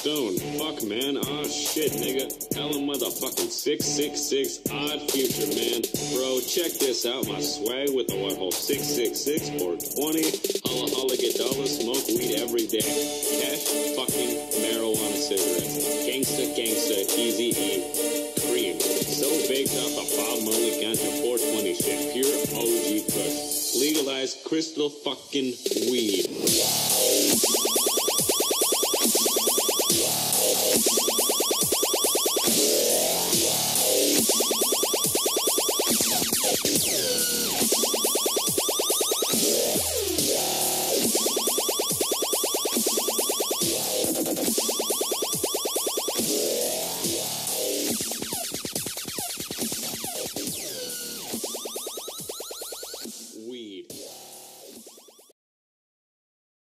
Stone, fuck, man? ah shit, nigga. Hella motherfucking 666 odd future, man. Bro, check this out. My swag with the white hole 666 or 20. Holla holla get dollar, smoke weed every day. Cash fucking marijuana cigarettes. Gangsta gangsta, easy E. Cream. So baked up a Bob Marley ganja 420 shit. Pure OG kush. Legalized crystal fucking weed.